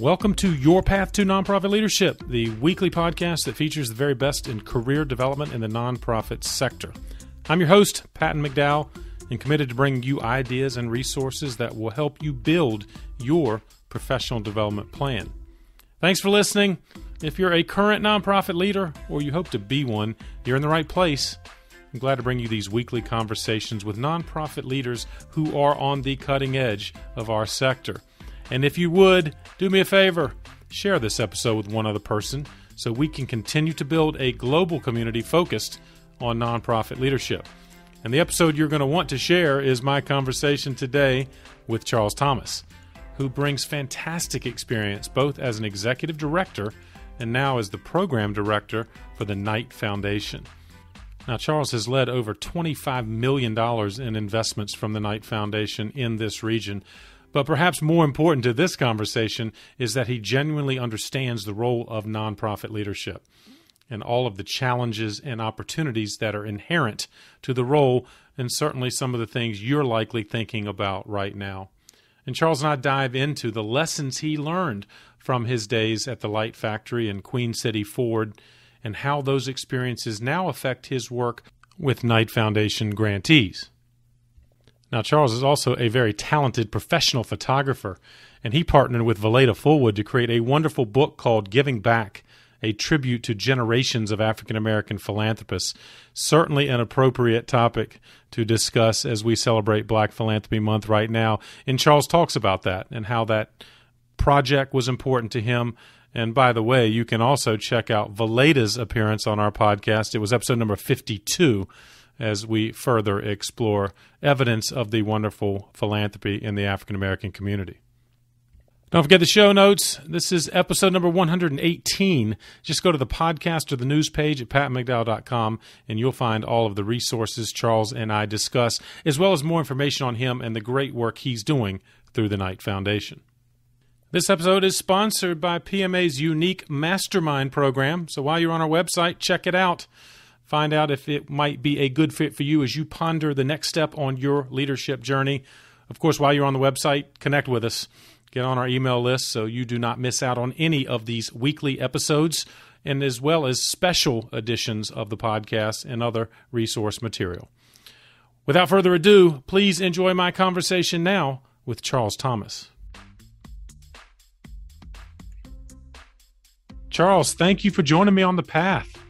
Welcome to Your Path to Nonprofit Leadership, the weekly podcast that features the very best in career development in the nonprofit sector. I'm your host, Patton McDowell, and committed to bringing you ideas and resources that will help you build your professional development plan. Thanks for listening. If you're a current nonprofit leader or you hope to be one, you're in the right place. I'm glad to bring you these weekly conversations with nonprofit leaders who are on the cutting edge of our sector. And if you would, do me a favor, share this episode with one other person so we can continue to build a global community focused on nonprofit leadership. And the episode you're going to want to share is my conversation today with Charles Thomas, who brings fantastic experience both as an executive director and now as the program director for the Knight Foundation. Now, Charles has led over $25 million in investments from the Knight Foundation in this region. But perhaps more important to this conversation is that he genuinely understands the role of nonprofit leadership and all of the challenges and opportunities that are inherent to the role, and certainly some of the things you're likely thinking about right now. And Charles and I dive into the lessons he learned from his days at the Light Factory and Queen City Forward and how those experiences now affect his work with Knight Foundation grantees. Now, Charles is also a very talented professional photographer, and he partnered with Valaida Fullwood to create a wonderful book called Giving Back a tribute to generations of African American philanthropists. Certainly an appropriate topic to discuss as we celebrate Black Philanthropy Month right now. And Charles talks about that and how that project was important to him and by the way, you can also check out Valaida's appearance on our podcast. It was episode number 52 as we further explore evidence of the wonderful philanthropy in the African American community. Don't forget the show notes. This is episode number 118. Just go to the podcast or the news page at pattonmcdowell.com and you'll find all of the resources Charles and I discuss, as well as more information on him and the great work he's doing through the Knight Foundation. This episode is sponsored by PMA's unique mastermind program. So while you're on our website, check it out. Find out if it might be a good fit for you as you ponder the next step on your leadership journey. Of course, while you're on the website, connect with us. Get on our email list so you do not miss out on any of these weekly episodes and as well as special editions of the podcast and other resource material. Without further ado, please enjoy my conversation now with Charles Thomas. Charles, thank you for joining me on the path.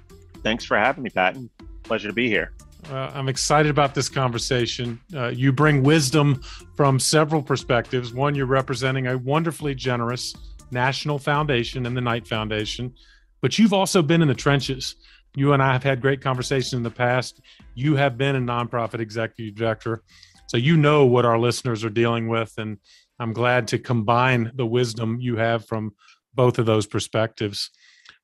Thanks for having me, Patton. Pleasure to be here. Uh, I'm excited about this conversation. Uh, you bring wisdom from several perspectives. One, you're representing a wonderfully generous national foundation and the Knight Foundation, but you've also been in the trenches. You and I have had great conversations in the past. You have been a nonprofit executive director, so you know what our listeners are dealing with. And I'm glad to combine the wisdom you have from both of those perspectives.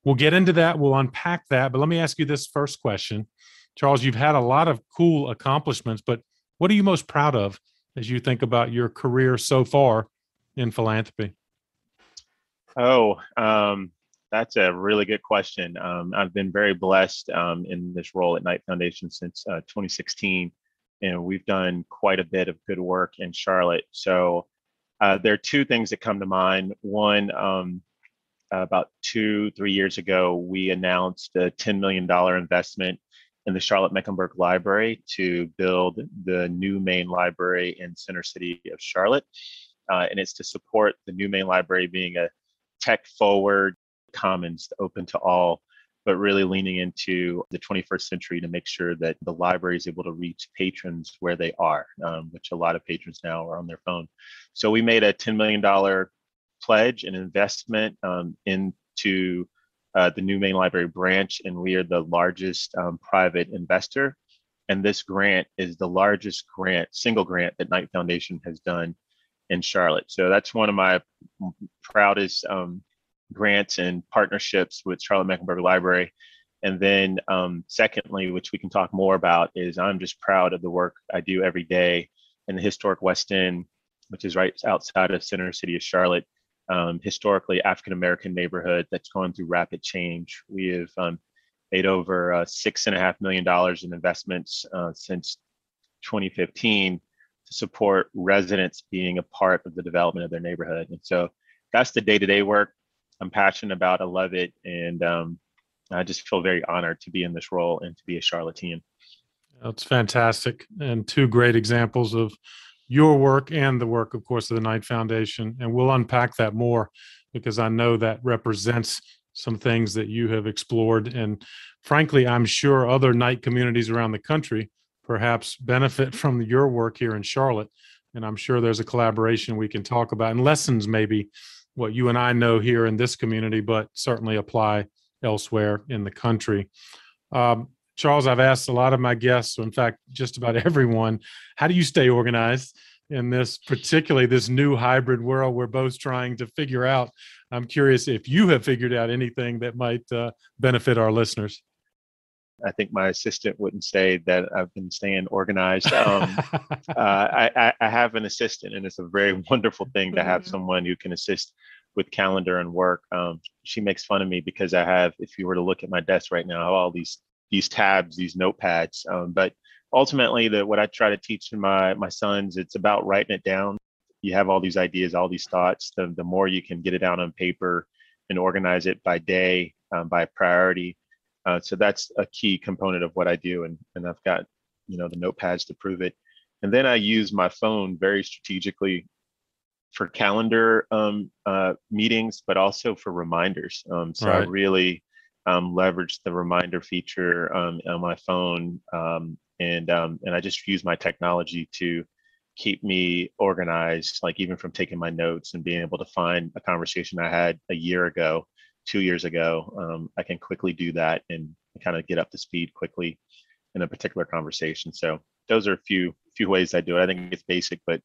We'll get into that. We'll unpack that. But let me ask you this first question. Charles, you've had a lot of cool accomplishments, but what are you most proud of as you think about your career so far in philanthropy? Oh, um, that's a really good question. Um, I've been very blessed um, in this role at Knight Foundation since uh, 2016, and we've done quite a bit of good work in Charlotte. So uh, there are two things that come to mind. One, um, about two, three years ago, we announced a $10 million investment in the Charlotte Mecklenburg Library to build the new main library in Center City of Charlotte. Uh, and it's to support the new main library being a tech forward commons open to all, but really leaning into the 21st century to make sure that the library is able to reach patrons where they are, um, which a lot of patrons now are on their phone. So we made a $10 million pledge and investment um, into uh, the new main library branch, and we are the largest um, private investor. And this grant is the largest grant, single grant that Knight Foundation has done in Charlotte. So that's one of my proudest um, grants and partnerships with Charlotte Mecklenburg Library. And then, um, secondly, which we can talk more about, is I'm just proud of the work I do every day in the historic West End, which is right outside of Center City of Charlotte um, historically African American neighborhood that's going through rapid change. We have um, made over uh, six and a half million dollars in investments uh, since 2015 to support residents being a part of the development of their neighborhood. And so that's the day-to-day work i'm passionate about i love it and um, i just feel very honored to be in this role and to be a Charlottean that's fantastic and two great examples of your work and the work of course of the knight foundation and we'll unpack that more because i know that represents some things that you have explored and frankly i'm sure other knight communities around the country perhaps benefit from your work here in charlotte and I'm sure there's a collaboration we can talk about and lessons maybe what you and I know here in this community, but certainly apply elsewhere in the country. Um, Charles, I've asked a lot of my guests, in fact, just about everyone, how do you stay organized in this, particularly this new hybrid world we're both trying to figure out? I'm curious if you have figured out anything that might uh, benefit our listeners. I think my assistant wouldn't say that I've been staying organized. Um, uh, I, I, have an assistant, and it's a very wonderful thing to have mm-hmm. someone who can assist with calendar and work. Um, she makes fun of me because I have, if you were to look at my desk right now, all these these tabs, these notepads. Um, but ultimately, the what I try to teach my my sons, it's about writing it down. You have all these ideas, all these thoughts. The the more you can get it down on paper and organize it by day, um, by priority, uh, so that's a key component of what I do, and and I've got you know the notepads to prove it. And then I use my phone very strategically for calendar um, uh, meetings, but also for reminders. Um, so right. I really um, leverage the reminder feature um, on my phone, um, and um, and I just use my technology to keep me organized. Like even from taking my notes and being able to find a conversation I had a year ago two years ago, um, I can quickly do that and kind of get up to speed quickly in a particular conversation. So those are a few few ways I do it. I think it's basic, but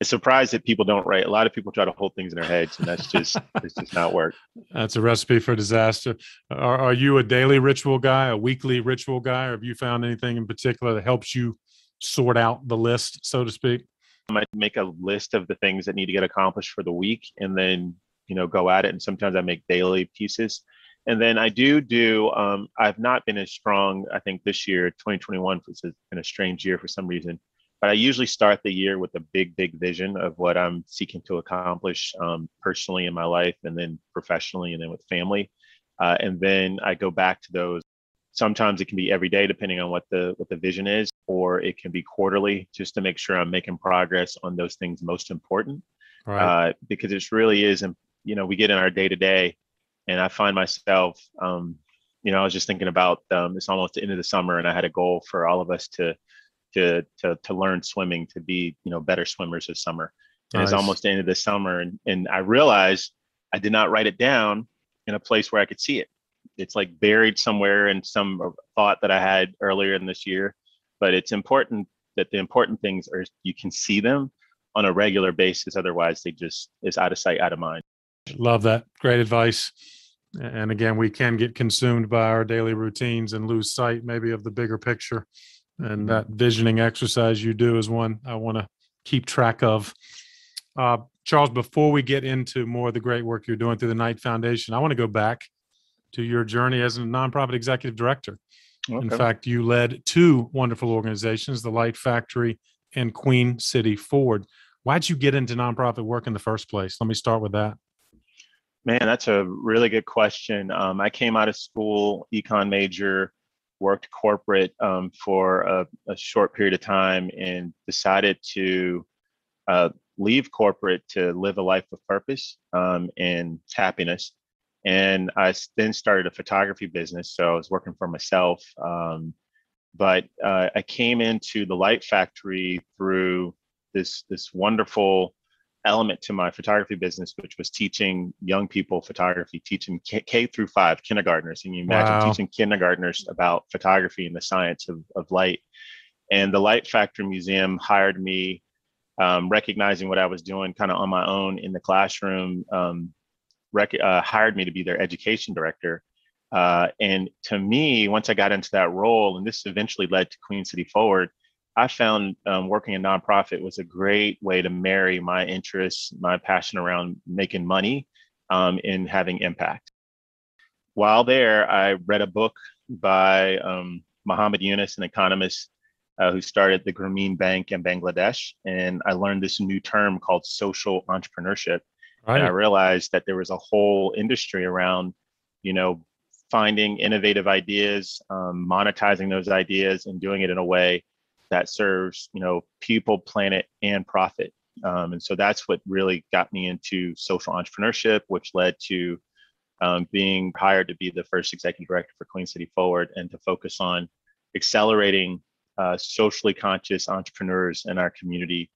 it's surprised that people don't write. A lot of people try to hold things in their heads, and that's just it's just not work. That's a recipe for disaster. Are, are you a daily ritual guy, a weekly ritual guy, or have you found anything in particular that helps you sort out the list, so to speak? I might make a list of the things that need to get accomplished for the week, and then you know go at it and sometimes i make daily pieces and then i do do um, i've not been as strong i think this year 2021 was been a strange year for some reason but i usually start the year with a big big vision of what i'm seeking to accomplish um, personally in my life and then professionally and then with family. Uh, and then i go back to those. Sometimes it can be every day depending on what the what the vision is or it can be quarterly just to make sure i'm making progress on those things most important. Right. uh, because it really is and you know we get in our day to day and i find myself um, you know i was just thinking about um, it's almost the end of the summer and i had a goal for all of us to to to, to learn swimming to be you know better swimmers this summer and nice. it's almost the end of the summer and, and i realized i did not write it down in a place where i could see it it's like buried somewhere in some uh, thought that i had earlier in this year but it's important that the important things are you can see them on a regular basis otherwise they just is out of sight out of mind Love that. Great advice. And again, we can get consumed by our daily routines and lose sight maybe of the bigger picture. And mm-hmm. that visioning exercise you do is one I want to keep track of. Uh, Charles, before we get into more of the great work you're doing through the Knight Foundation, I want to go back to your journey as a nonprofit executive director. Okay. In fact, you led two wonderful organizations, the Light Factory and Queen City Forward. Why'd you get into nonprofit work in the first place? Let me start with that. Man, that's a really good question. Um, I came out of school, econ major, worked corporate um, for a, a, short period of time, and decided to uh, leave corporate to live a life of purpose um, and happiness. And I then started a photography business, so I was working for myself. Um, but uh, I came into the Light Factory through this this wonderful element to my photography business, which was teaching young people photography, teaching K, K through five kindergartners. And you imagine wow. teaching kindergartners about photography and the science of, of light. And the Light Factory Museum hired me, um, recognizing what I was doing kind of on my own in the classroom, um, rec- uh, hired me to be their education director. Uh, and to me, once I got into that role, and this eventually led to Queen City Forward, I found um, working in nonprofit was a great way to marry my interests, my passion around making money, um, and having impact. While there, I read a book by um, Muhammad Yunus, an economist uh, who started the Grameen Bank in Bangladesh, and I learned this new term called social entrepreneurship. Right. And I realized that there was a whole industry around, you know, finding innovative ideas, um, monetizing those ideas, and doing it in a way that serves, you know, people, planet, and profit. Um, and so that's what really got me into social entrepreneurship, which led to um, being hired to be the first executive director for Queen City Forward and to focus on accelerating uh, socially conscious entrepreneurs in our community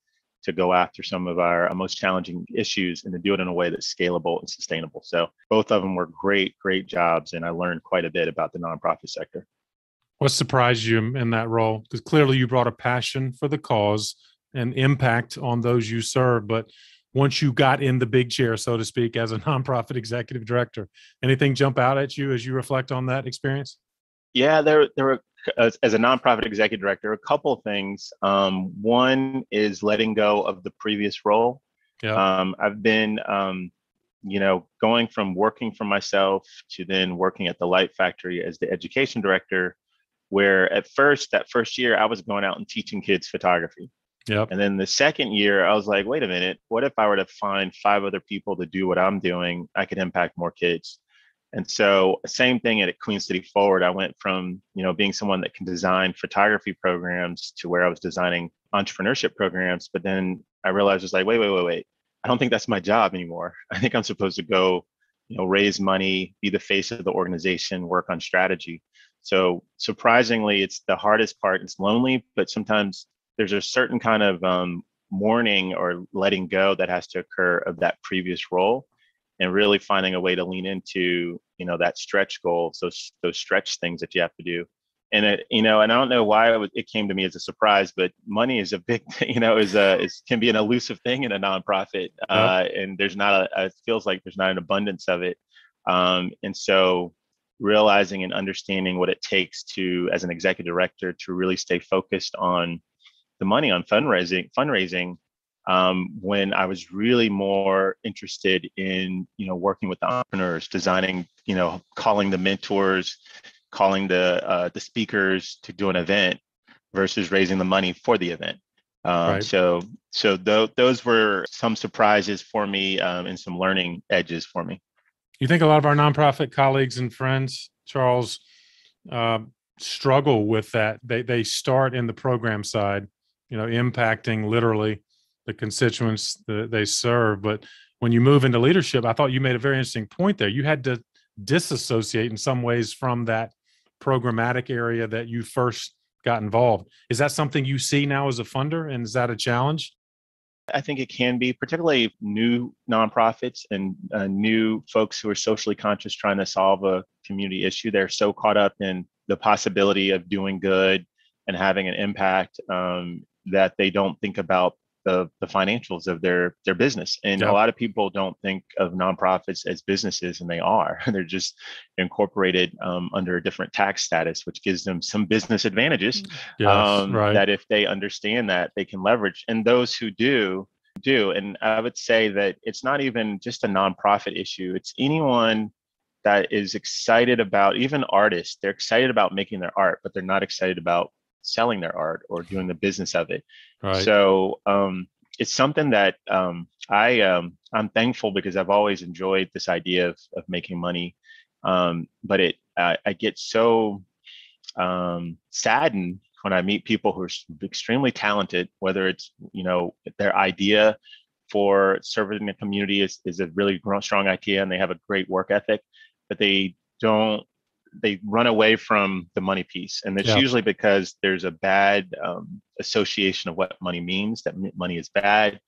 to go after some of our most challenging issues and to do it in a way that's scalable and sustainable. So both of them were great, great jobs, and I learned quite a bit about the nonprofit sector. What surprised you in that role? Because clearly you brought a passion for the cause and impact on those you serve, but once you got in the big chair, so to speak, as a nonprofit executive director, anything jump out at you as you reflect on that experience? Yeah, there there were as, as a nonprofit executive director, a couple of things. Um, one is letting go of the previous role. Yeah. Um, I've been, um, you know, going from working for myself to then working at the Light Factory as the education director, where at first, that first year, I was going out and teaching kids photography. Yep. And then the second year, I was like, wait a minute, what if I were to find five other people to do what I'm doing? I could impact more kids. And so same thing at Queen City Forward. I went from, you know, being someone that can design photography programs to where I was designing entrepreneurship programs. But then I realized it's like, wait, wait, wait, wait. I don't think that's my job anymore. I think I'm supposed to go, you know, raise money, be the face of the organization, work on strategy. So surprisingly, it's the hardest part. It's lonely, but sometimes there's a certain kind of um, mourning or letting go that has to occur of that previous role and really finding a way to lean into you know that stretch goals those those stretch things that you have to do and it you know and i don't know why it, was, it came to me as a surprise but money is a big you know is a is can be an elusive thing in a nonprofit uh, and there's not a it feels like there's not an abundance of it um, and so realizing and understanding what it takes to as an executive director to really stay focused on the money on fundraising fundraising um, when I was really more interested in, you know, working with the entrepreneurs, designing, you know, calling the mentors, calling the uh, the speakers to do an event versus raising the money for the event. Um, right. So, so th- those were some surprises for me um, and some learning edges for me. You think a lot of our nonprofit colleagues and friends, Charles, uh, struggle with that. They they start in the program side, you know, impacting literally the constituents that they serve. But when you move into leadership, I thought you made a very interesting point there. You had to disassociate in some ways from that programmatic area that you first got involved. Is that something you see now as a funder, and is that a challenge? I think it can be, particularly new nonprofits and uh, new folks who are socially conscious trying to solve a community issue. They're so caught up in the possibility of doing good and having an impact um, that they don't think about the, the financials of their their business and yep. a lot of people don't think of nonprofits as businesses and they are they're just incorporated um, under a different tax status which gives them some business advantages mm. yes, um, right. that if they understand that they can leverage and those who do do and i would say that it's not even just a nonprofit issue it's anyone that is excited about even artists they're excited about making their art but they're not excited about selling their art or doing the business of it. Right. So um, it's something that um, I um, I'm thankful because I've always enjoyed this idea of of making money, um, but it I, I get so um, saddened when I meet people who are extremely talented, whether it's you know their idea for serving the community is, is a really strong idea and they have a great work ethic, but they don't they run away from the money piece and it's yeah. usually because there's a bad um, association of what money means that money is bad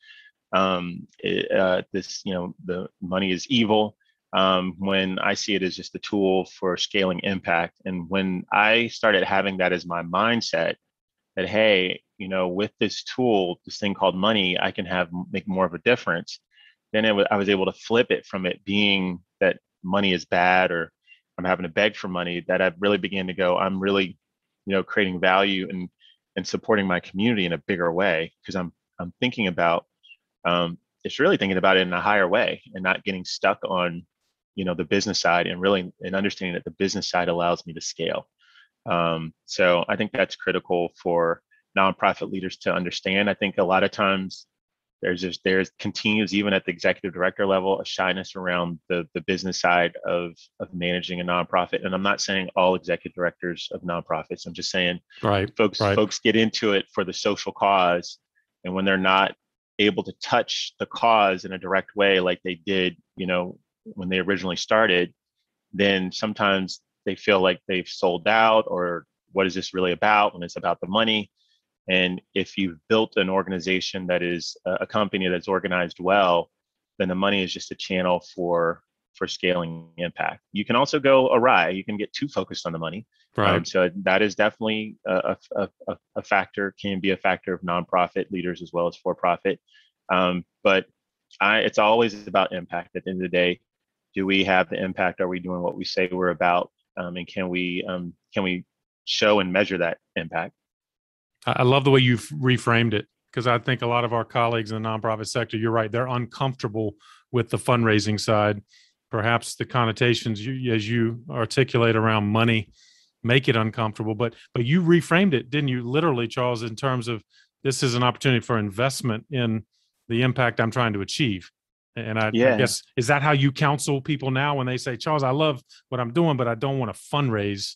um, it, uh, this you know the money is evil um, when i see it as just a tool for scaling impact and when i started having that as my mindset that hey you know with this tool this thing called money i can have make more of a difference then it, i was able to flip it from it being that money is bad or I'm having to beg for money that I've really began to go, I'm really, you know, creating value and and supporting my community in a bigger way because I'm I'm thinking about um, it's really thinking about it in a higher way and not getting stuck on, you know, the business side and really and understanding that the business side allows me to scale. Um, so I think that's critical for nonprofit leaders to understand. I think a lot of times there's just there's continues even at the executive director level a shyness around the the business side of of managing a nonprofit. And I'm not saying all executive directors of nonprofits. I'm just saying right folks right. folks get into it for the social cause, and when they're not able to touch the cause in a direct way like they did, you know, when they originally started, then sometimes they feel like they've sold out or what is this really about when it's about the money and if you've built an organization that is a company that's organized well, then the money is just a channel for for scaling impact. You can also go awry. You can get too focused on the money. Right. Um, so that is definitely a, a, a, a, factor, can be a factor of nonprofit leaders as well as for profit. Um, but I, it's always about impact. At the end of the day, do we have the impact? Are we doing what we say we're about? Um, and can we um, can we show and measure that impact? I love the way you've reframed it because I think a lot of our colleagues in the nonprofit sector, you're right, they're uncomfortable with the fundraising side. Perhaps the connotations you, as you articulate around money make it uncomfortable, but but you reframed it, didn't you? Literally, Charles, in terms of this is an opportunity for investment in the impact I'm trying to achieve. And I, yeah. I guess is that how you counsel people now when they say, Charles, I love what I'm doing, but I don't want to fundraise.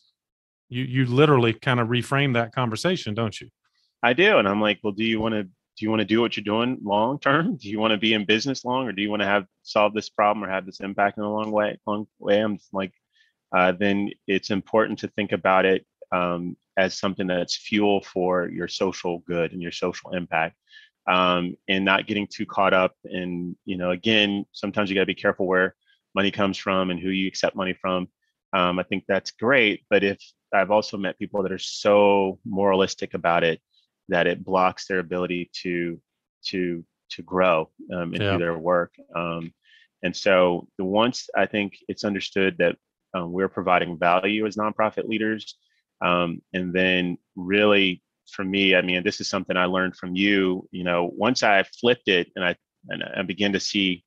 You you literally kind of reframe that conversation, don't you? I do. And I'm like, well, do you want to do you want to do what you're doing long term? Do you want to be in business long, or do you want to have solve this problem or have this impact in a long way? Long way. I'm like, uh, then it's important to think about it um, as something that's fuel for your social good and your social impact, um, and not getting too caught up in, you know, again, sometimes you got to be careful where money comes from and who you accept money from. Um, I think that's great, but if I've also met people that are so moralistic about it that it blocks their ability to to to grow um, and yeah. do their work. Um, and so the once I think it's understood that um, we're providing value as nonprofit leaders, um, and then really for me, I mean, this is something I learned from you. You know, once I flipped it and I and I began to see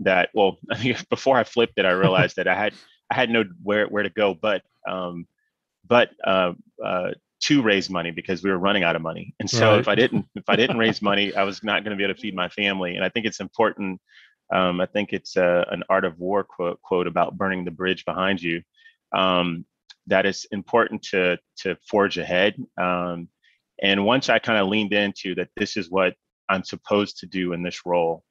that. Well, I think before I flipped it, I realized that I had I had no where where to go, but um, but uh, uh, to raise money because we were running out of money. And so right. if I didn't if I didn't raise money, I was not going to be able to feed my family. And I think it's important. Um, I think it's a, an art of war quote quote about burning the bridge behind you. Um, that is important to to forge ahead. Um, and once I kind of leaned into that, this is what I'm supposed to do in this role.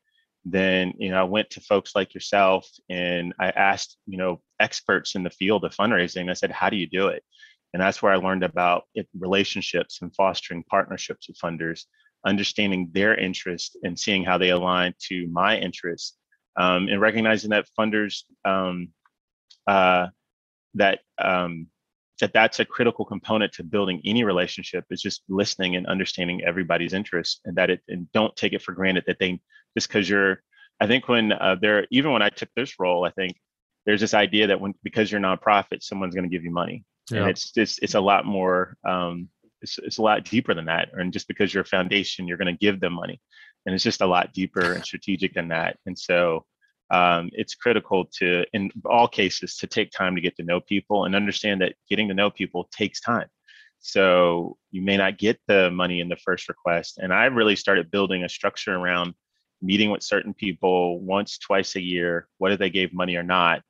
Then you know I went to folks like yourself and I asked you know experts in the field of fundraising. I said, how do you do it? And that's where I learned about relationships and fostering partnerships with funders, understanding their interest and seeing how they align to my interests, um, and recognizing that funders um, uh, that um, that that's a critical component to building any relationship is just listening and understanding everybody's interests and that it and don't take it for granted that they just because you're i think when uh, they're even when i took this role i think there's this idea that when because you're nonprofit someone's going to give you money yeah. and it's just it's a lot more um, it's, it's a lot deeper than that. And just because you're a foundation you're going to give them money. And it's just a lot deeper and strategic than that. And so um, it's critical to in all cases to take time to get to know people and understand that getting to know people takes time. So you may not get the money in the first request. And i really started building a structure around meeting with certain people once twice a year whether they gave money or not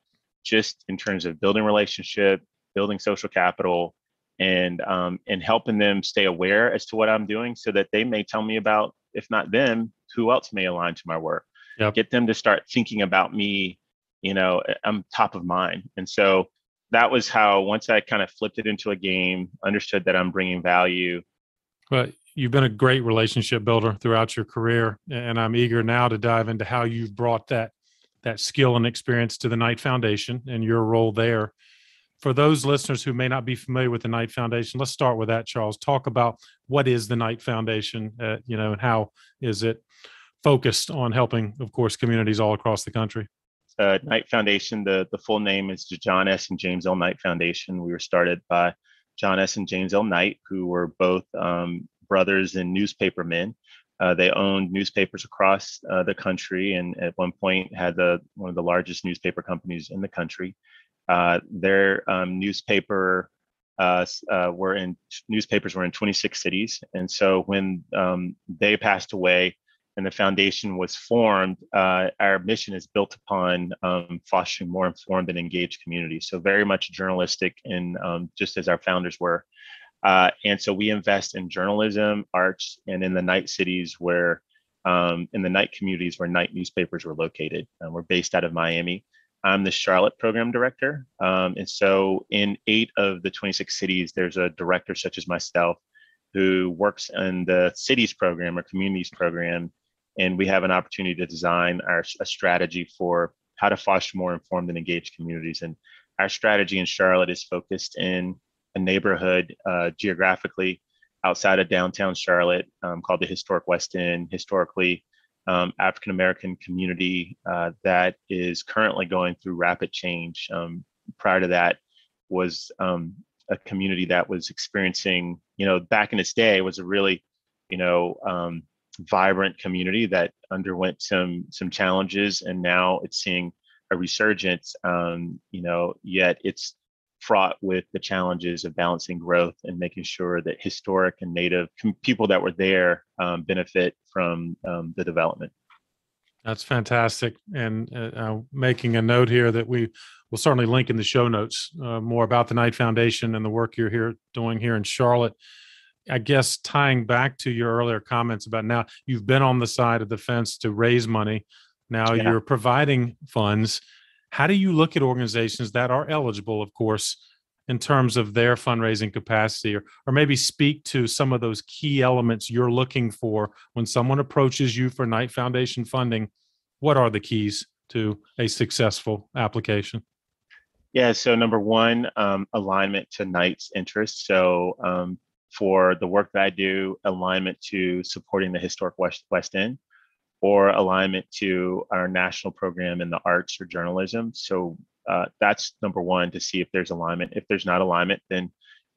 just in terms of building relationship building social capital and um, and helping them stay aware as to what I'm doing so that they may tell me about, if not them, who else may align to my work. Yep. Get them to start thinking about me, you know, I'm top of mind. And so that was how once I kind of flipped it into a game, understood that I'm bringing value. Well, you've been a great relationship builder throughout your career, and I'm eager now to dive into how you've brought that that skill and experience to the Knight Foundation and your role there for those listeners who may not be familiar with the Knight Foundation, let's start with that, Charles. Talk about what is the Knight Foundation, uh, you know, and how is it focused on helping, of course, communities all across the country. Uh, Knight Foundation, the, the full name is John S. and James L. Knight Foundation. We were started by John S. and James L. Knight, who were both um, brothers and newspapermen. Uh, they owned newspapers across uh, the country, and at one point had the one of the largest newspaper companies in the country. Uh, their um, newspaper uh, uh, were in newspapers were in 26 cities, and so when um, they passed away, and the foundation was formed, uh, our mission is built upon um, fostering more informed and engaged communities. So very much journalistic, and um, just as our founders were. Uh, and so we invest in journalism, arts, and in the Knight cities where, um, in the Knight communities where Knight newspapers were located. We're based out of Miami. I'm the Charlotte program director. Um, and so in eight of the 26 cities, there's a director such as myself who works in the cities program or communities program. And we have an opportunity to design our a strategy for how to foster more informed and engaged communities. And our strategy in Charlotte is focused in a neighborhood uh, geographically outside of downtown Charlotte um, called the Historic West End. Historically, um, African American community uh, that is currently going through rapid change. Um, prior to that, was um, a community that was experiencing, you know, back in its day, was a really, you know, um, vibrant community that underwent some some challenges, and now it's seeing a resurgence. Um, you know, yet it's fraught with the challenges of balancing growth and making sure that historic and native people that were there um, benefit from um, the development. That's fantastic. And uh, uh, making a note here that we will certainly link in the show notes uh, more about the Knight Foundation and the work you're here doing here in Charlotte. I guess tying back to your earlier comments about now you've been on the side of the fence to raise money. Now yeah. you're providing funds how do you look at organizations that are eligible, of course, in terms of their fundraising capacity, or, or maybe speak to some of those key elements you're looking for when someone approaches you for Knight Foundation funding? What are the keys to a successful application? Yeah, so number one, um, alignment to Knight's interests. So um, for the work that I do, alignment to supporting the historic West, West End or alignment to our national program in the arts or journalism. So uh, that's number one to see if there's alignment. If there's not alignment, then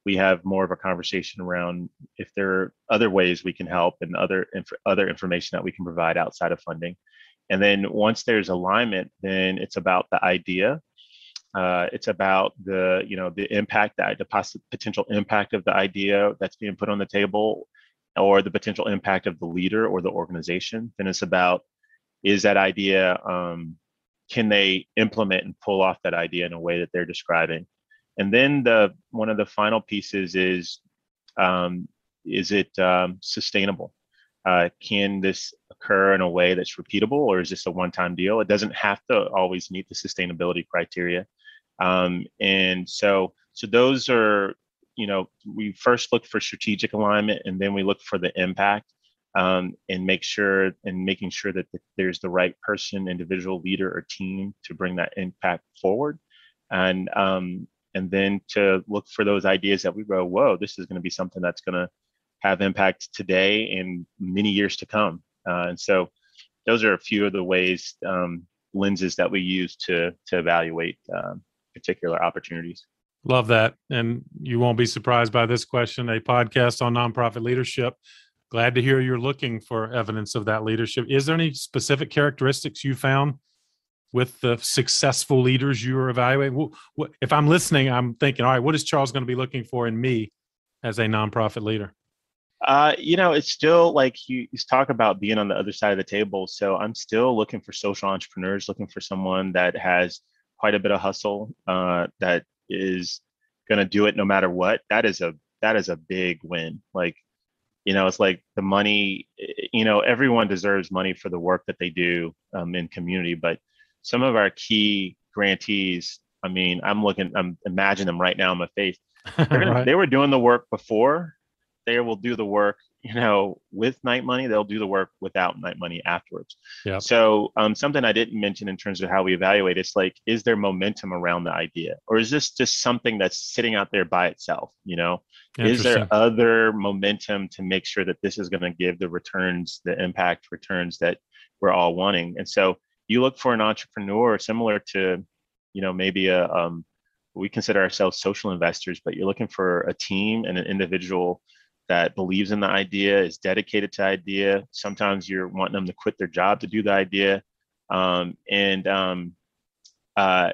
we have more of a conversation around if there are other ways we can help and other inf- other information that we can provide outside of funding. And then once there's alignment, then it's about the idea. Uh, it's about the you know the impact that the poss- potential impact of the idea that's being put on the table or the potential impact of the leader or the organization. Then it's about is that idea, um, can they implement and pull off that idea in a way that they're describing? And then the one of the final pieces is um, is it um, sustainable? Uh, can this occur in a way that's repeatable or is this a one-time deal? It doesn't have to always meet the sustainability criteria. Um, and so, so those are you know, we first look for strategic alignment and then we look for the impact um, and make sure and making sure that the, there's the right person, individual leader or team to bring that impact forward. And um, and then to look for those ideas that we go, whoa, this is going to be something that's going to have impact today and many years to come. Uh, and so those are a few of the ways um, lenses that we use to to evaluate um, particular opportunities. Love that. And you won't be surprised by this question a podcast on nonprofit leadership. Glad to hear you're looking for evidence of that leadership. Is there any specific characteristics you found with the successful leaders you are evaluating? If I'm listening, I'm thinking, all right, what is Charles going to be looking for in me as a nonprofit leader? Uh, you know, it's still like you, talk about being on the other side of the table. So I'm still looking for social entrepreneurs, looking for someone that has quite a bit of hustle, uh, that is going to do it no matter what that is a that is a big win. Like you know it's like the money eh, you know everyone deserves money for the work that they do um, in community but some of our key grantees i mean i'm looking i'm imagining them right now in my face. Gonna, right. they were doing the work before. They will do the work you know, with Knight money, they'll do the work without Knight money afterwards. Yeah. So um, something I didn't mention in terms of how we evaluate, it's like, is there momentum around the idea, or is this just something that's sitting out there by itself? You know, is there other momentum to make sure that this is going to give the returns, the impact returns that we're all wanting? And so you look for an entrepreneur similar to, you know, maybe a um, we consider ourselves social investors, but you're looking for a team and an individual that believes in the idea, is dedicated to idea. Sometimes you're wanting them to quit their job to do the idea, um, and um, uh,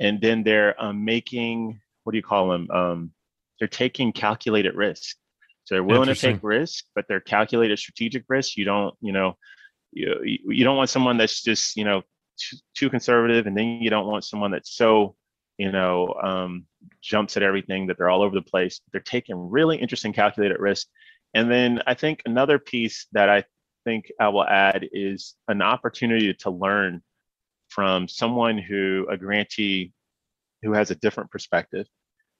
and then they're um, making what do you call them? Um, they're taking calculated risk. So they're willing to take risk, but they're calculated strategic risk. You don't, you know, you you don't want someone that's just you know too, too conservative, and then you don't want someone that's so you know um, jumps at everything that they're all over the place. They're taking really interesting calculated risk. And then I think another piece that I think I will add is an opportunity to learn from someone who a grantee who has a different perspective.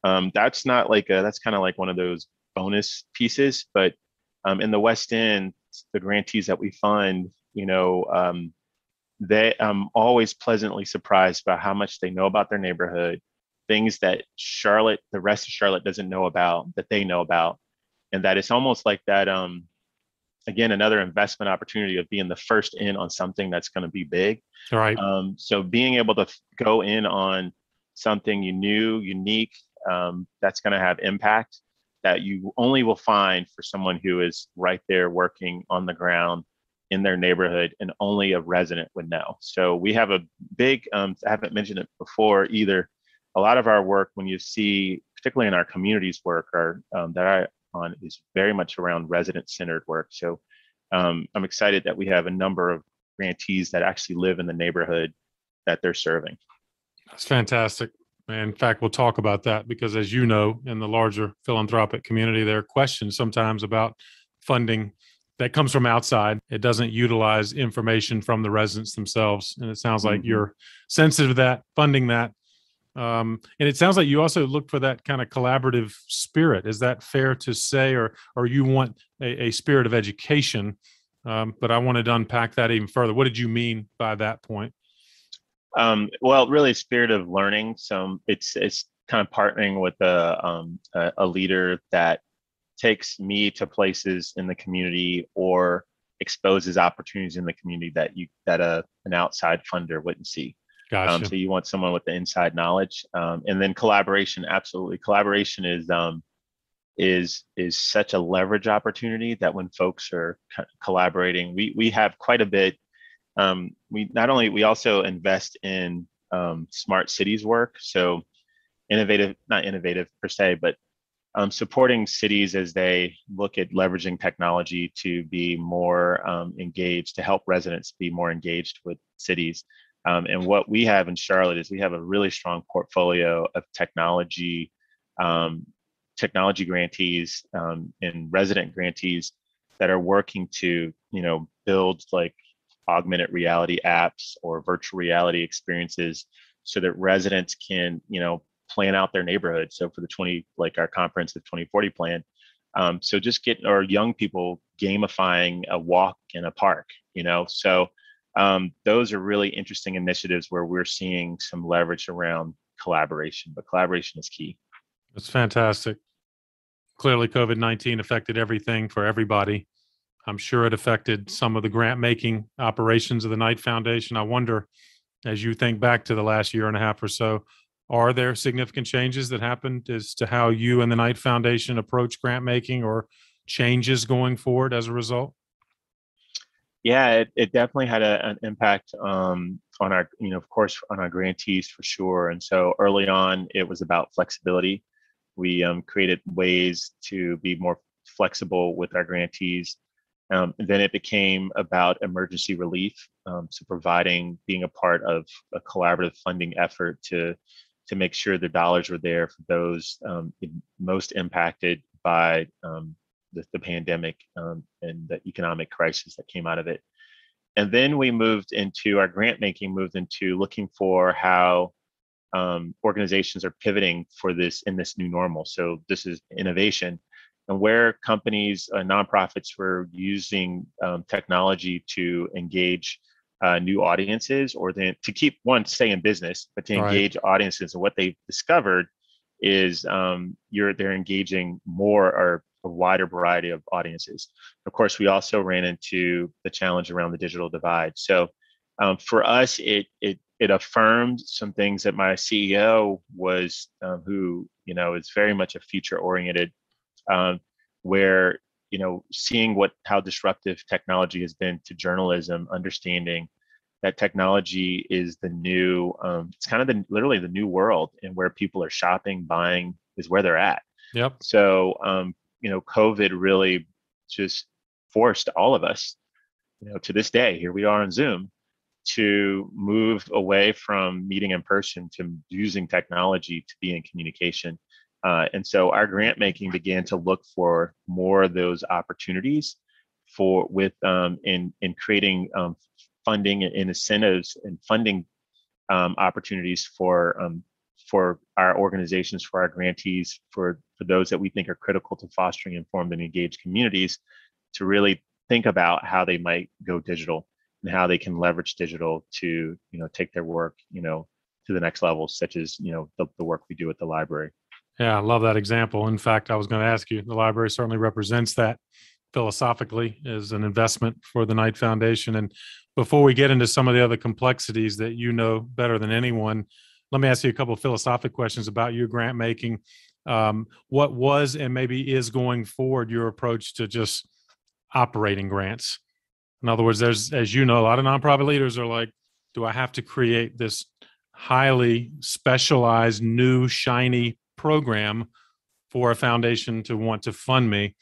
Um, that's not like a, that's kind of like one of those bonus pieces, but um, in the West End, the grantees that we fund, you know, um, they I'm always pleasantly surprised by how much they know about their neighborhood, things that Charlotte, the rest of Charlotte doesn't know about that they know about, and that it's almost like that. Um, again, another investment opportunity of being the first in on something that's going to be big. Right. Um, so being able to go in on something you new, unique, um, that's going to have impact that you only will find for someone who is right there working on the ground in their neighborhood and only a resident would know. So we have a big, um, I haven't mentioned it before either. A lot of our work, when you see, particularly in our communities work, are um, that I on is very much around resident centered work. So um, I'm excited that we have a number of grantees that actually live in the neighborhood that they're serving. That's fantastic. In fact, we'll talk about that because, as you know, in the larger philanthropic community, there are questions sometimes about funding that comes from outside. It doesn't utilize information from the residents themselves. And it sounds like mm-hmm. you're sensitive to that, funding that. Um, and it sounds like you also look for that kind of collaborative spirit. Is that fair to say, or or you want a, a spirit of education? Um, but I wanted to unpack that even further. What did you mean by that point? Um, well, really, spirit of learning. So it's it's kind of partnering with a um, a, a leader that takes me to places in the community or exposes opportunities in the community that you that a an outside funder wouldn't see. Gotcha. Um, so you want someone with the inside knowledge, um, and then collaboration. Absolutely, collaboration is um, is is such a leverage opportunity that when folks are co- collaborating, we we have quite a bit um, we not only we also invest in um, smart cities work, so innovative, not innovative per se, but um, supporting cities as they look at leveraging technology to be more um, engaged, to help residents be more engaged with cities. Um, and what we have in Charlotte is we have a really strong portfolio of technology, um, technology grantees um, and resident grantees that are working to, you know, build like augmented reality apps or virtual reality experiences so that residents can you know plan out their neighborhood. So for the 20 like our comprehensive 2040 plan um, so just get our young people gamifying a walk in a park you know? So um, those are really interesting initiatives where we're seeing some leverage around collaboration but collaboration is key. That's fantastic. Clearly covid-19 affected everything for everybody. I'm sure it affected some of the grant making operations of the Knight Foundation. I wonder, as you think back to the last year and a half or so, are there significant changes that happened as to how you and the Knight Foundation approach grant making or changes going forward as a result? Yeah, it, it definitely had a, an impact um, on our, you know, of course, on our grantees for sure. And so early on, it was about flexibility. We um, created ways to be more flexible with our grantees um, then it became about emergency relief, um, so providing, being a part of a collaborative funding effort to to make sure the dollars were there for those um, most impacted by um, the, the, pandemic um, and the economic crisis that came out of it. And then we moved into our grant making, moved into looking for how um, organizations are pivoting for this in this new normal. So this is innovation and where companies, uh, nonprofits were using um, technology to engage uh, new audiences or then to keep one stay in business, but to engage right. audiences. And what they've discovered is um, you're they're engaging more or a wider variety of audiences. Of course, we also ran into the challenge around the digital divide. So um, for us, it it it affirmed some things that my CEO was, um, who you know is very much a future oriented um, where you know seeing what how disruptive technology has been to journalism, understanding that technology is the new um, it's kind of the literally the new world and where people are shopping buying is where they're at yep so um, you know covid really just forced all of us you know, to this day, here we are on Zoom, to move away from meeting in person to using technology to be in communication. Uh, and so our grant making began to look for more of those opportunities for with um, in in creating um, funding and incentives and funding um, opportunities for um, for our organizations, for our grantees, for for those that we think are critical to fostering informed and engaged communities, to really think about how they might go digital and how they can leverage digital to you know take their work you know to the next level, such as you know the, the work we do at the library. Yeah, I love that example. In fact, I was going to ask you, the library certainly represents that philosophically as an investment for the Knight Foundation. And before we get into some of the other complexities that you know better than anyone, let me ask you a couple of philosophic questions about your grant making. Um, what was and maybe is going forward your approach to just operating grants? In other words, there's, as you know, a lot of nonprofit leaders are like, do I have to create this highly specialized, new, shiny program for a foundation to want to fund me?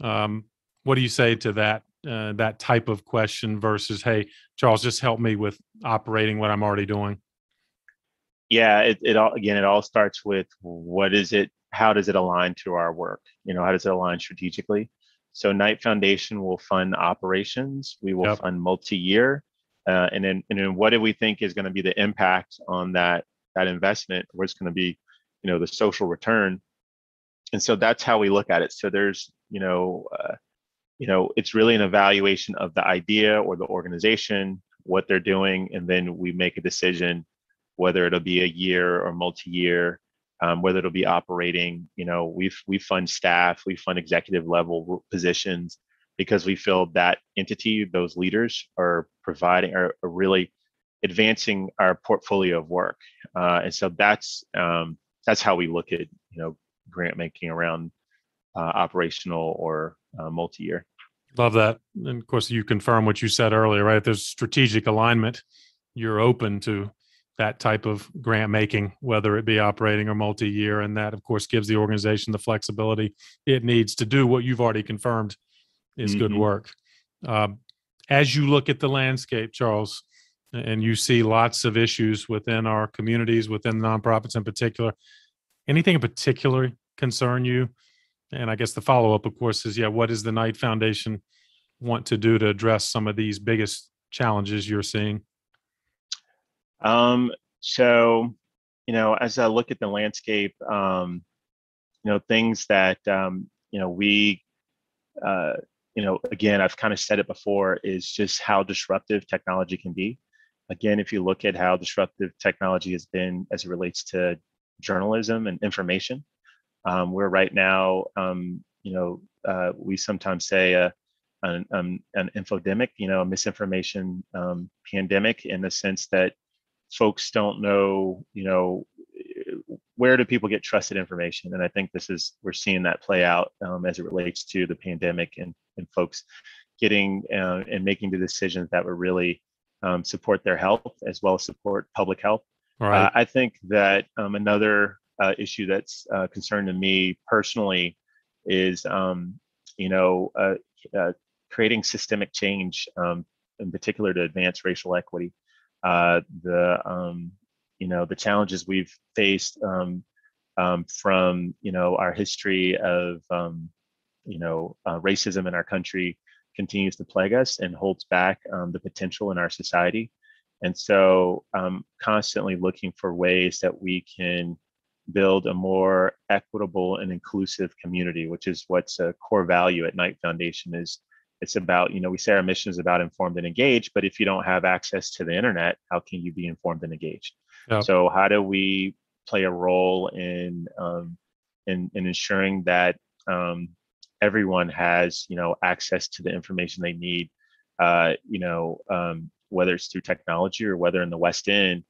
Um, what do you say to that uh, that type of question versus, hey, Charles, just help me with operating what I'm already doing? Yeah, it, it all again, it all starts with what is it? How does it align to our work? You know, how does it align strategically? So Knight Foundation will fund operations. We will yep. fund multi-year, uh, and then and then what do we think is going to be the impact on that that investment? What's going to be, you know, the social return? And so that's how we look at it. So there's, you know, uh, you know, it's really an evaluation of the idea or the organization, what they're doing, and then we make a decision whether it'll be a year or multi-year um, whether it'll be operating. You know, we we fund staff, we fund executive level positions because we feel that entity, those leaders, are providing are, are really advancing our portfolio of work, uh, and so that's um, that's how we look at you know grant making around uh, operational or uh, multi-year. Love that, and of course you confirm what you said earlier, right? If There's strategic alignment. You're open to that type of grant making, whether it be operating or multi year. And that, of course, gives the organization the flexibility it needs to do what you've already confirmed is mm-hmm. good work. Um, as you look at the landscape, Charles, and you see lots of issues within our communities, within nonprofits in particular, anything in particular concern you? And I guess the follow up, of course, is yeah, what does the Knight Foundation want to do to address some of these biggest challenges you're seeing? Um, so, you know, as I look at the landscape, um, you know, things that, um, you know, we, uh, you know, again, I've kind of said it before, is just how disruptive technology can be. Again, if you look at how disruptive technology has been as it relates to journalism and information, um, we're right now, um, you know, uh, we sometimes say uh, an, um, an infodemic, you know, a misinformation um, pandemic in the sense that folks don't know, you know, where do people get trusted information? And I think this is we're seeing that play out um, as it relates to the pandemic and and folks getting uh, and making the decisions that were really um, support their health as well as support public health. Right. Uh, I think that um, another uh, issue that's uh, concerned to me personally is, um, you know, uh, uh, creating systemic change, um, in particular to advance racial equity uh, the um, you know the challenges we've faced um, um, from you know our history of um, you know uh, racism in our country continues to plague us and holds back um, the potential in our society and so um, constantly looking for ways that we can build a more equitable and inclusive community which is what's a core value at knight foundation is it's about you know we say our mission is about informed and engaged but if you don't have access to the internet how can you be informed and engaged yep. so how do we play a role in um, in, in ensuring that um, everyone has you know access to the information they need uh, you know um, whether it's through technology or whether in the west end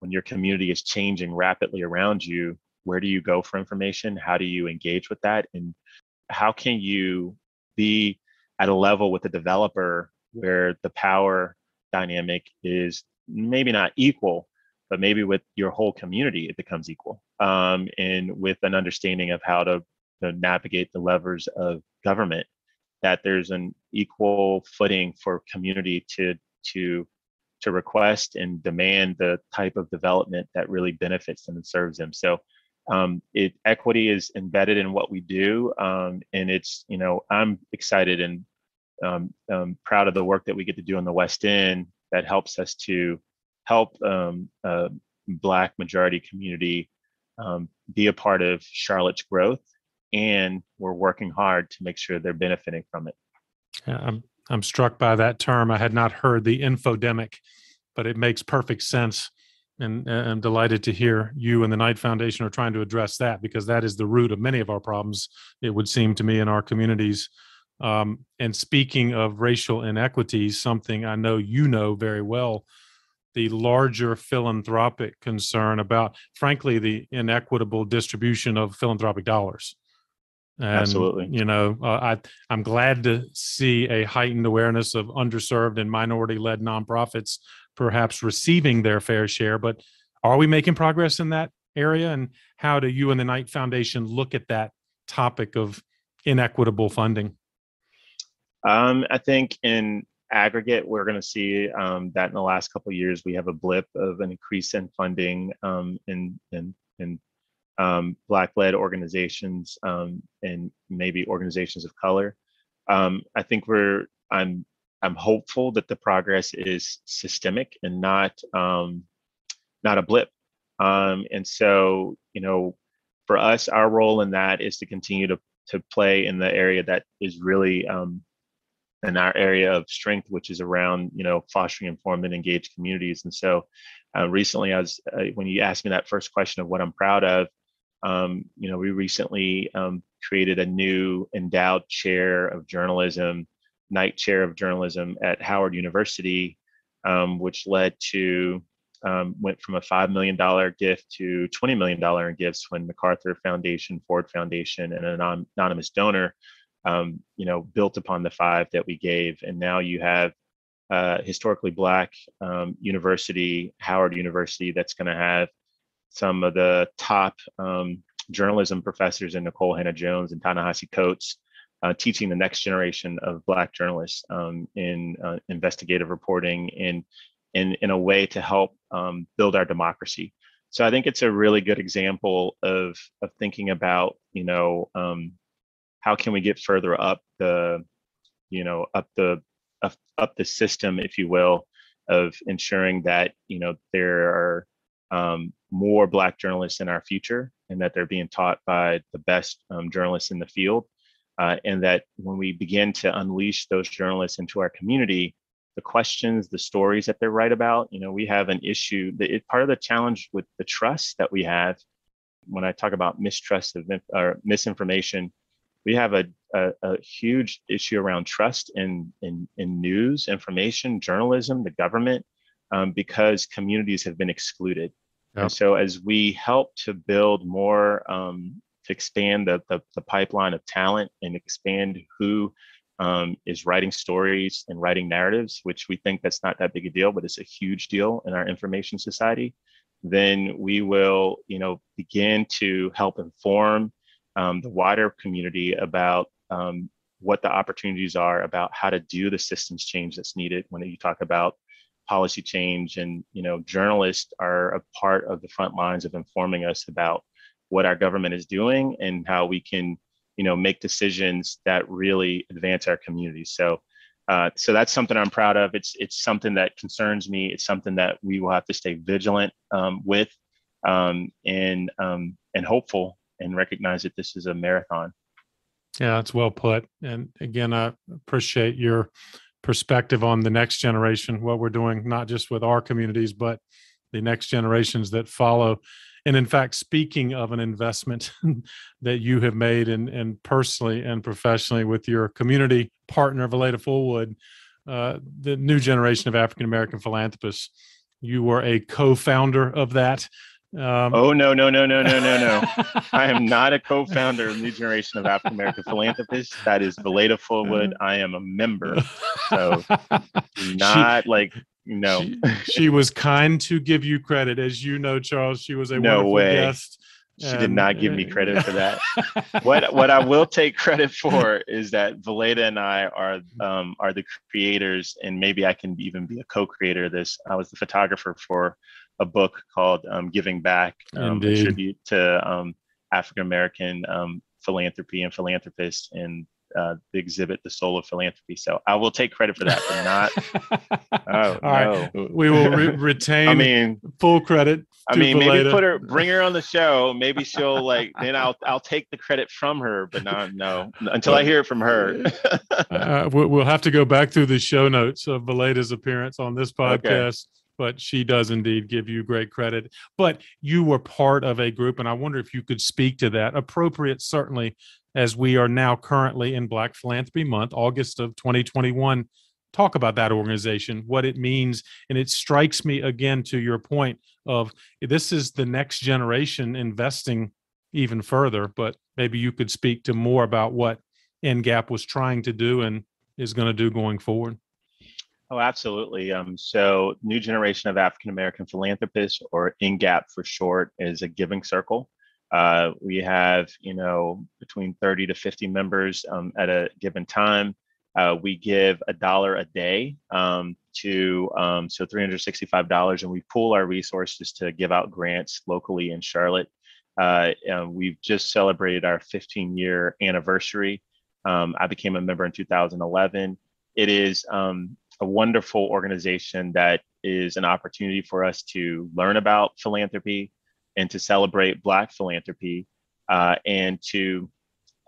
when your community is changing rapidly around you where do you go for information how do you engage with that and how can you be at a level with a developer where the power dynamic is maybe not equal, but maybe with your whole community it becomes equal. Um, and with an understanding of how to, to navigate the levers of government, that there's an equal footing for community to to to request and demand the type of development that really benefits them and serves them. So um, it equity is embedded in what we do, um, and it's you know I'm excited and um, um proud of the work that we get to do in the West End that helps us to help um, Black majority community um, be a part of Charlotte's growth, and we're working hard to make sure they're benefiting from it. Yeah, I'm I'm struck by that term. I had not heard the infodemic, but it makes perfect sense. And I'm delighted to hear you and the Knight Foundation are trying to address that because that is the root of many of our problems, it would seem to me, in our communities. Um, and speaking of racial inequities, something I know you know very well, the larger philanthropic concern about, frankly, the inequitable distribution of philanthropic dollars. And, Absolutely. You know, uh, I I'm glad to see a heightened awareness of underserved and minority-led nonprofits perhaps receiving their fair share. But are we making progress in that area? And how do you and the Knight Foundation look at that topic of inequitable funding? Um, I think in aggregate, we're going to see um, that in the last couple of years we have a blip of an increase in funding um, in in in um, Black-led organizations um, and maybe organizations of color. Um, I think we're I'm I'm hopeful that the progress is systemic and not um, not a blip. Um, and so, you know, for us, our role in that is to continue to to play in the area that is really um, in our area of strength, which is around you know fostering informed and engaged communities. And so, uh, recently, as uh, when you asked me that first question of what I'm proud of, um, you know, we recently um, created a new endowed chair of journalism, Knight Chair of Journalism at Howard University, um, which led to um, went from a five million dollar gift to twenty million dollar in gifts when MacArthur Foundation, Ford Foundation, and an anonymous donor, um, you know, built upon the five that we gave, and now you have. Uh, historically black um, university, Howard University, that's going to have some of the top um, journalism professors in Nikole Hannah-Jones and Ta-Nehisi Coates, uh, teaching the next generation of Black journalists um, in uh, investigative reporting in, in, in a way to help um, build our democracy. So I think it's a really good example of, of thinking about, you know, um, how can we get further up the, you know, up the, up, up the system, if you will, of ensuring that, you know, there are um, more Black journalists in our future and that they're being taught by the best um, journalists in the field. Uh, and that when we begin to unleash those journalists into our community, the questions, the stories that they write about, you know, we have an issue. That it, part of the challenge with the trust that we have, when I talk about mistrust of or misinformation, we have a, a, a huge issue around trust in, in, in news, information, journalism, the government, um, because communities have been excluded. Yep. And so as we help to build more, um, to expand the, the, the, pipeline of talent and expand who um, is writing stories and writing narratives, which we think that's not that big a deal, but it's a huge deal in our information society, then we will, you know, begin to help inform um, the wider community about um, what the opportunities are about how to do the systems change that's needed when you talk about policy change and you know journalists are a part of the front lines of informing us about what our government is doing and how we can you know make decisions that really advance our communities so uh, so that's something i'm proud of. It's it's something that concerns me. It's something that we will have to stay vigilant um, with um, and um, and hopeful and recognize that this is a marathon. Yeah that's well put. And again i appreciate your perspective on the next generation, what we're doing, not just with our communities, but the next generations that follow. And in fact, speaking of an investment that you have made and, personally and professionally with your community partner, Valaida Fullwood, uh, the new generation of African American philanthropists, you were a co founder of that. Um, oh no no no no no no no! I am not a co-founder of New Generation of African American Philanthropists. That is Valaida Fullwood. I am a member, so not she, like no. She, she, was kind to give you credit, as you know, Charles. She was a no wonderful way. guest She did not give me credit for that. what what I will take credit for is that Valaida and I are um, are the creators, and maybe I can even be a co-creator of this. I was the photographer for a book called um, Giving Back, um, a tribute to um, African American um, philanthropy and philanthropists, and uh, the exhibit, The Soul of Philanthropy. So I will take credit for that, but not. oh, All no. right. We will re- retain. I mean, full credit. I mean, maybe put her, bring her on the show. Maybe she'll like. Then I'll I'll take the credit from her, but not no until I hear it from her. uh, we'll have to go back through the show notes of Valaida's appearance on this podcast. Okay but she does indeed give you great credit. But you were part of a group, and I wonder if you could speak to that. Appropriate, certainly, as we are now currently in Black Philanthropy Month, August of 2021. Talk about that organization, what it means. And it strikes me again to your point of this is the next generation investing even further, but maybe you could speak to more about what NGAP was trying to do and is going to do going forward. Oh, absolutely. Um, so, New Generation of African American Philanthropists, or NGAP for short, is a giving circle. Uh, we have, you know, between 30 to 50 members um, at a given time. Uh, we give a dollar a day um, to, um, so $365, and we pool our resources to give out grants locally in Charlotte. Uh, we've just celebrated our 15 year anniversary. Um, I became a member in 2011. It is um, a wonderful organization that is an opportunity for us to learn about philanthropy, and to celebrate Black philanthropy uh, and to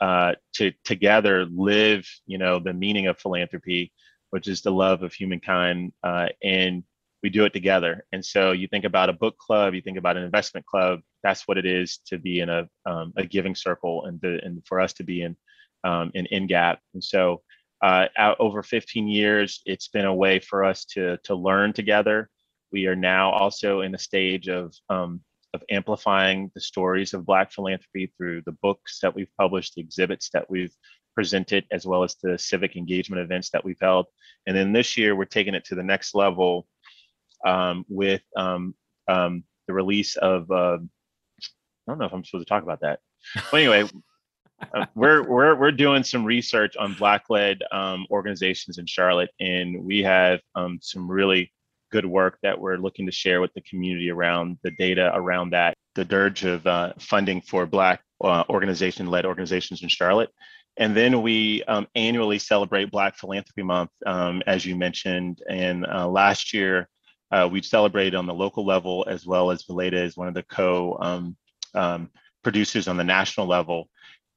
uh, to together live, you know, the meaning of philanthropy, which is the love of humankind, uh, and we do it together. And so you think about a book club, you think about an investment club. That's what it is to be in a um, a giving circle, and and for us to be in um, in NGAP. And so uh, out over 15 years, it's been a way for us to to learn together. We are now also in a stage of um, of amplifying the stories of Black philanthropy through the books that we've published, the exhibits that we've presented, as well as the civic engagement events that we've held. And then this year, we're taking it to the next level um, with um, um, the release of, uh, I don't know if I'm supposed to talk about that. But anyway, we're, we're, we're doing some research on Black-led um, organizations in Charlotte, and we have um, some really good work that we're looking to share with the community around the data around that, the dirge of uh, funding for Black uh, organization led organizations in Charlotte. And then we um, annually celebrate Black Philanthropy Month, um, as you mentioned. And uh, last year, uh, we celebrated on the local level as well as Valaida is one of the co um, um, producers on the national level.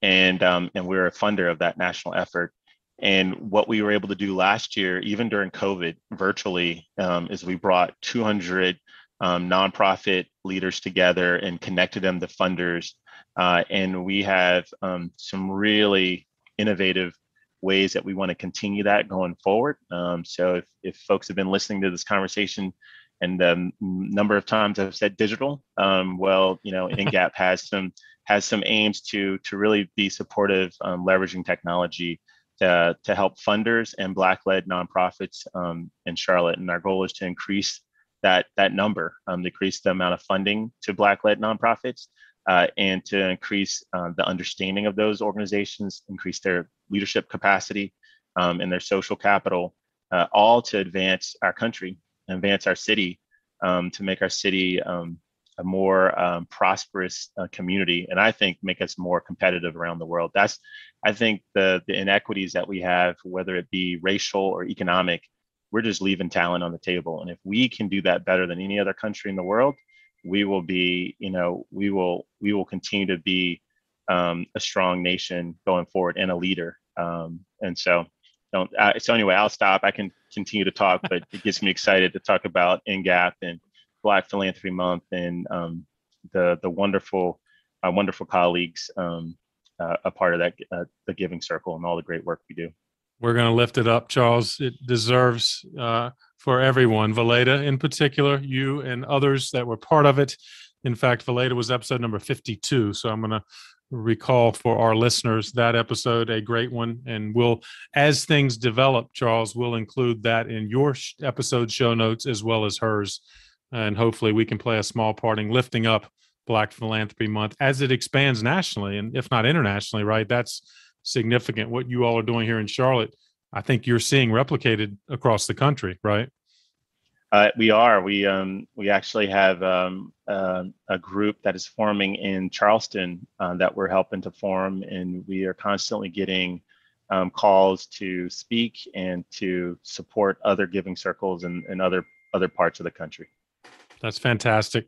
And, um, and we're a funder of that national effort. And what we were able to do last year, even during COVID, virtually, um, is we brought 200 um, nonprofit leaders together and connected them to funders. Uh, and we have um, some really innovative ways that we want to continue that going forward. Um, so if, if folks have been listening to this conversation and the um, number of times I've said digital, um, well, you know, NGAP has some has some aims to to really be supportive, leveraging technology to, to help funders and Black-led nonprofits um, in Charlotte. And our goal is to increase that, that number, um, decrease the amount of funding to Black-led nonprofits, uh, and to increase uh, the understanding of those organizations, increase their leadership capacity um, and their social capital, uh, all to advance our country, advance our city, um, to make our city um, a more um, prosperous uh, community, and I think make us more competitive around the world. That's, I think, the the inequities that we have, whether it be racial or economic, we're just leaving talent on the table. And if we can do that better than any other country in the world, we will be, you know, we will we will continue to be um, a strong nation going forward and a leader. Um, and so, don't. Uh, so anyway, I'll stop. I can continue to talk, but it gets me excited to talk about NGAP and Black Philanthropy Month and um, the the wonderful uh, wonderful colleagues um, uh, a part of that uh, the Giving Circle and all the great work we do. We're going to lift it up, Charles. It deserves uh, for everyone. Valaida, in particular, you and others that were part of it. In fact, Valaida was episode number 52. So I'm going to recall for our listeners that episode a great one and we'll as things develop charles we'll include that in your episode show notes as well as hers and hopefully we can play a small part in lifting up Black Philanthropy Month as it expands nationally and if not internationally, right? That's significant. What you all are doing here in Charlotte, I think you're seeing replicated across the country, right? Uh, we are. We um, we actually have um, uh, a group that is forming in Charleston uh, that we're helping to form, and we are constantly getting um, calls to speak and to support other giving circles in, in other other parts of the country. That's fantastic.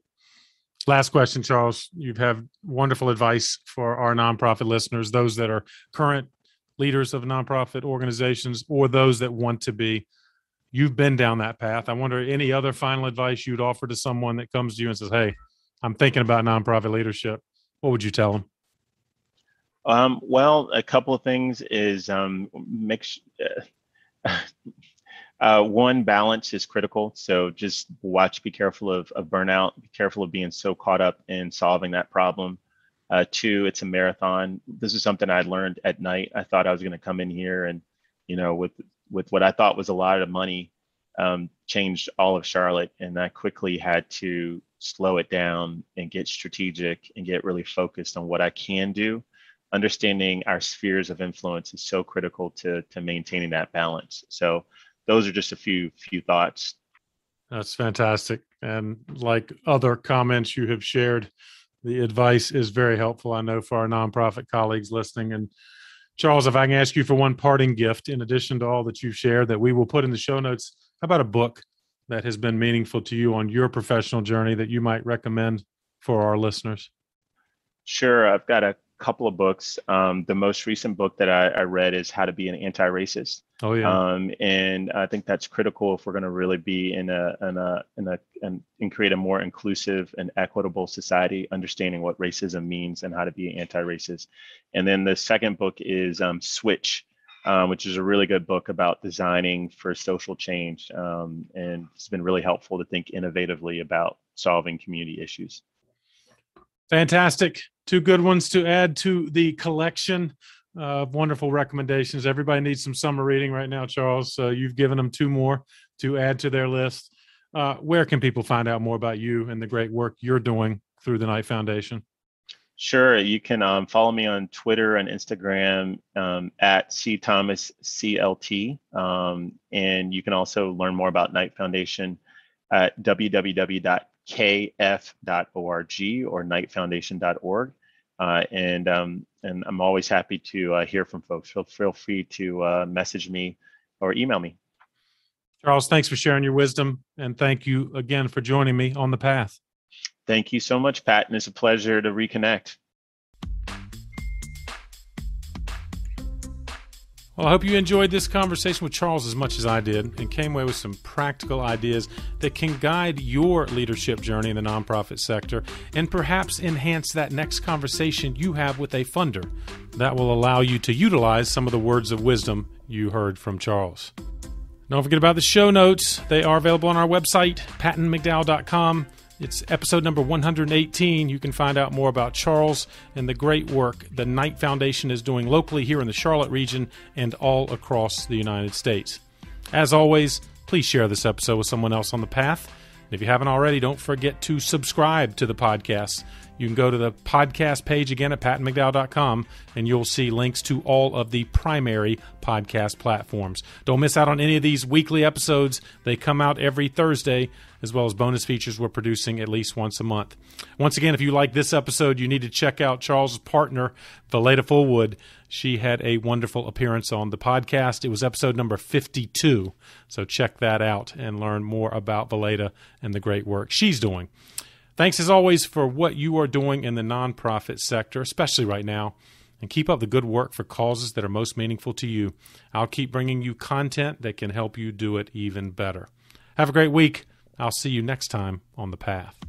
Last question, Charles. You've had wonderful advice for our nonprofit listeners, those that are current leaders of nonprofit organizations or those that want to be you've been down that path. I wonder any other final advice you'd offer to someone that comes to you and says, "Hey, I'm thinking about nonprofit leadership." What would you tell them? Um, well, a couple of things is um, mix. Uh, uh, one, balance is critical. So just watch, be careful of, of burnout, be careful of being so caught up in solving that problem. Uh, two, it's a marathon. This is something I learned at Knight. I thought I was going to come in here and, you know, with with what I thought was a lot of money, um, changed all of Charlotte, and I quickly had to slow it down and get strategic and get really focused on what I can do. Understanding our spheres of influence is so critical to to maintaining that balance. So those are just a few few thoughts. That's fantastic, and like other comments you have shared, the advice is very helpful. I know for our nonprofit colleagues listening and Charles, if I can ask you for one parting gift, in addition to all that you've shared, that we will put in the show notes, how about a book that has been meaningful to you on your professional journey that you might recommend for our listeners? Sure. I've got a couple of books. Um, the most recent book that I, I, read is How to Be an Anti-Racist. Oh yeah. Um, and I think that's critical if we're going to really be in a in a in a and, and create a more inclusive and equitable society, understanding what racism means and how to be anti-racist. And then the second book is um, Switch. Um, which is a really good book about designing for social change. Um, and it's been really helpful to think innovatively about solving community issues. Fantastic. Two good ones to add to the collection of wonderful recommendations. Everybody needs some summer reading right now, Charles. So you've given them two more to add to their list. Uh, where can people find out more about you and the great work you're doing through the Knight Foundation? Sure. You can um, follow me on Twitter and Instagram um, at C Thomas CLT. Um, and you can also learn more about Knight Foundation at www kf.org or knightfoundation.org. Uh, and um, and I'm always happy to uh, hear from folks. Feel, feel free to uh, message me or email me. Charles, thanks for sharing your wisdom, and thank you again for joining me on the path. Thank you so much, Pat, and it's a pleasure to reconnect. Well, I hope you enjoyed this conversation with Charles as much as I did and came away with some practical ideas that can guide your leadership journey in the nonprofit sector and perhaps enhance that next conversation you have with a funder that will allow you to utilize some of the words of wisdom you heard from Charles. Don't forget about the show notes. They are available on our website, pattonmcdowell.com. It's episode number 118. You can find out more about Charles and the great work the Knight Foundation is doing locally here in the Charlotte region and all across the United States. As always, please share this episode with someone else on the path. If you haven't already, don't forget to subscribe to the podcast. You can go to the podcast page again at pattonmcdowell.com and you'll see links to all of the primary podcast platforms. Don't miss out on any of these weekly episodes. They come out every Thursday, as well as bonus features we're producing at least once a month. Once again, if you like this episode, you need to check out Charles' partner, Valaida Fullwood. She had a wonderful appearance on the podcast. It was episode number 52. So check that out and learn more about Valaida and the great work she's doing. Thanks as always for what you are doing in the nonprofit sector, especially right now. And keep up the good work for causes that are most meaningful to you. I'll keep bringing you content that can help you do it even better. Have a great week. I'll see you next time on The Path.